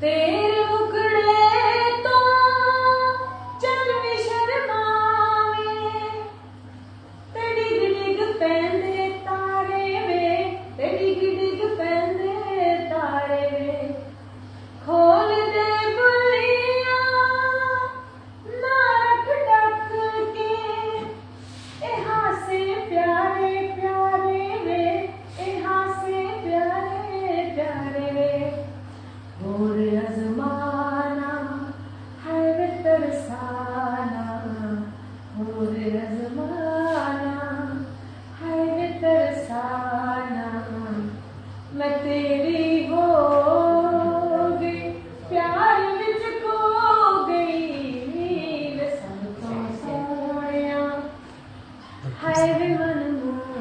de बताना मैं तेरी हो गई प्यार विच खो गई नील संतों सोनिया हाय मन मोह